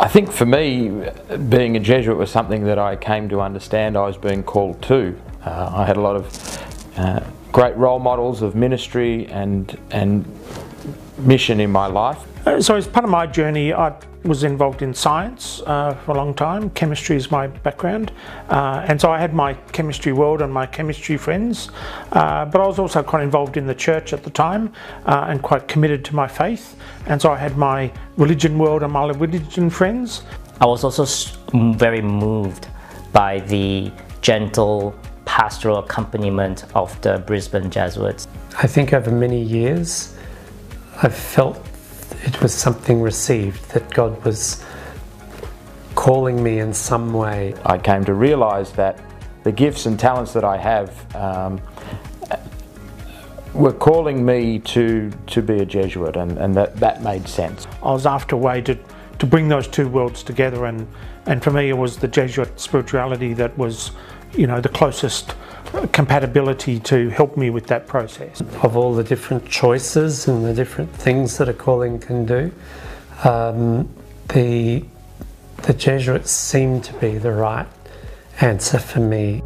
I think for me, being a Jesuit was something that I came to understand I was being called to. Uh, I had a lot of uh, great role models of ministry and, and mission in my life. Uh, so as part of my journey, I was involved in science uh, for a long time. Chemistry is my background. Uh, and so I had my chemistry world and my chemistry friends. Uh, but I was also quite involved in the church at the time uh, and quite committed to my faith. And so I had my religion world and my religion friends. I was also very moved by the gentle pastoral accompaniment of the Brisbane Jesuits. I think over many years, I've felt it was something received, that God was calling me in some way. I came to realise that the gifts and talents that I have um, were calling me to, to be a Jesuit, and, and that, that made sense. I was after a way to, to bring those two worlds together, and, and for me, it was the Jesuit spirituality that was, you know, the closest compatibility to help me with that process. Of all the different choices and the different things that a calling can do, um, the, the Jesuits seem to be the right answer for me.